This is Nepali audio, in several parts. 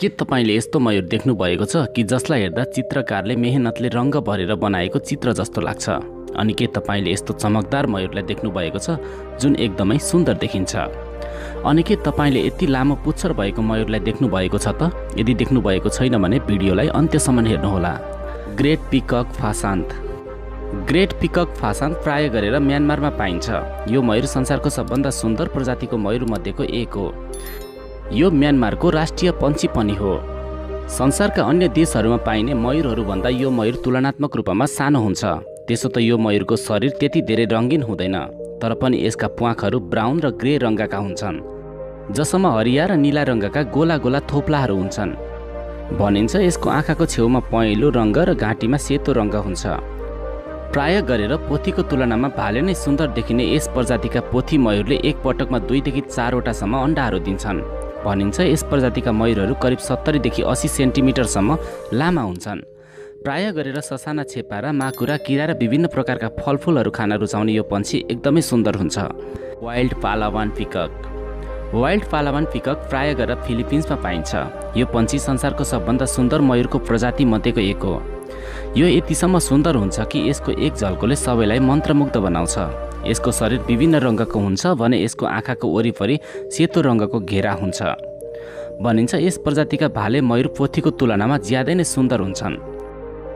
के तपाईँले यस्तो मयूर देख्नुभएको छ कि जसलाई हेर्दा चित्रकारले मेहनतले रङ्ग भरेर बनाएको चित्र जस्तो लाग्छ? अनि के तपाईँले यस्तो चमकदार मयूरलाई देख्नुभएको छ जुन एकदमै सुन्दर देखिन्छ? अनि के तपाईँले यति लामो पुच्छर भएको मयूरलाई देख्नुभएको छ त? यदि देख्नुभएको छैन भने भिडियोलाई अन्त्यसम्म हेर्नुहोला। ग्रेट पिकक फासान्त। ग्रेट पिकक फासान्त प्राय गरेर म्यानमारमा पाइन्छ। यो मयूर संसारको सबभन्दा सुन्दर प्रजातिको मयूरमध्येको एक हो। यो म्यानमारको राष्ट्रिय पन्छी पनि हो। संसारका अन्य देशहरूमा पाइने मयूरहरूभन्दा यो मयूर तुलनात्मक रूपमा सानो हुन्छ। त्यसो त यो मयूरको शरीर त्यति धेरै रङ्गीन हुँदैन तर पनि यसका प्वाखहरू ब्राउन र ग्रे रङ्गका हुन्छन् जसमा हरिया र निला रङ्गका गोला गोला थोप्लाहरू हुन्छन्। भनिन्छ यसको आँखाको छेउमा पहेँलो रङ्ग र घाँटीमा सेतो रङ्ग हुन्छ। प्राय गरेर पोथीको तुलनामा भाले नै सुन्दर देखिने यस प्रजातिका पोथी मयूरले एक पटकमा दुईदेखि चारवटासम्म अन्डाहरू दिन्छन्। भनिन्छ यस प्रजातिका मयूरहरू करिब सत्तरीदेखि अस्सी सेन्टिमिटरसम्म लामा हुन्छन्। प्राय गरेर ससाना छेपा र माकुरा किरा र विभिन्न प्रकारका फलफुलहरू खान रुचाउने यो पन्छी एकदमै सुन्दर हुन्छ। वाइल्ड पालावान पिकक। वाइल्ड पालावान पिकक प्राय गरेर फिलिपिन्समा पाइन्छ। यो पन्छी संसारको सबभन्दा सुन्दर मयूरको प्रजाति मध्येको एक हो। यो यतिसम्म सुन्दर हुन्छ कि यसको एक झल्कोले सबैलाई मन्त्रमुग्ध बनाउँछ। यसको शरीर विभिन्न रङ्गको हुन्छ भने यसको आँखाको वरिपरि सेतो रङ्गको घेरा हुन्छ। भनिन्छ यस प्रजातिका भाले मयूर पोथीको तुलनामा ज्यादै नै सुन्दर हुन्छन्।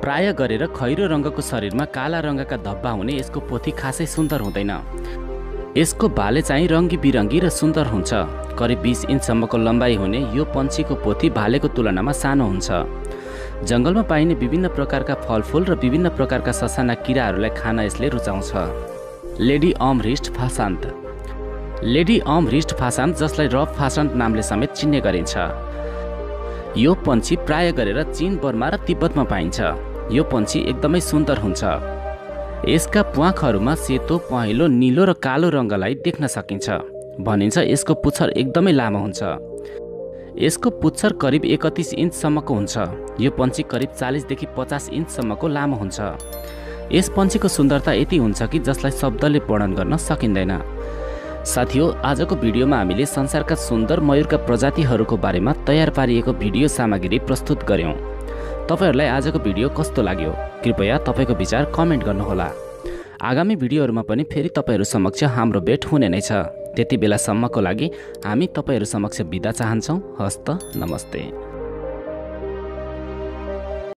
प्राय गरेर खैरो रङ्गको शरीरमा काला रङ्गका धब्बा हुने यसको पोथी खासै सुन्दर हुँदैन। यसको भाले चाहिँ रङ्गी बिरङ्गी र सुन्दर हुन्छ। करिब बिस इन्चसम्मको लम्बाइ हुने यो पन्छीको पोथी भालेको तुलनामा सानो हुन्छ। जङ्गलमा पाइने विभिन्न प्रकारका फलफुल र विभिन्न प्रकारका ससाना किराहरूलाई खान यसले रुचाउँछ। लेडी अमरिस्ट फासान्त लेडी अमरिस्ट फासान्त जसलाई रफ फासान्त नामले समेत चिन्ने गरिन्छ। यो पन्छी प्राय गरेर चिन बर्मा र तिब्बतमा पाइन्छ। यो पन्छी एकदमै सुन्दर हुन्छ। यसका प्वाखहरूमा सेतो पहेँलो निलो र कालो रङ्गलाई देख्न सकिन्छ। भनिन्छ यसको पुच्छर एकदमै लामो हुन्छ। यसको पुच्छर करिब एकतिस इन्चसम्मको हुन्छ। यो पन्छी करिब चालिसदेखि पचास इन्चसम्मको लामो हुन्छ। यस पन्छीको सुन्दरता यति हुन्छ कि जसलाई शब्दले वर्णन गर्न सकिँदैन। साथी हो आजको भिडियोमा हामीले संसारका सुन्दर मयूरका प्रजातिहरूको बारेमा तयार पारिएको भिडियो सामग्री प्रस्तुत गऱ्यौँ। तपाईँहरूलाई आजको भिडियो कस्तो लाग्यो? कृपया तपाईँको विचार कमेन्ट गर्नुहोला। आगामी भिडियोहरूमा पनि फेरि तपाईँहरू समक्ष हाम्रो भेट हुने नै छ। त्यति बेलासम्मको लागि हामी तपाईँहरू समक्ष बिदा चाहन्छौँ। हस्त नमस्ते।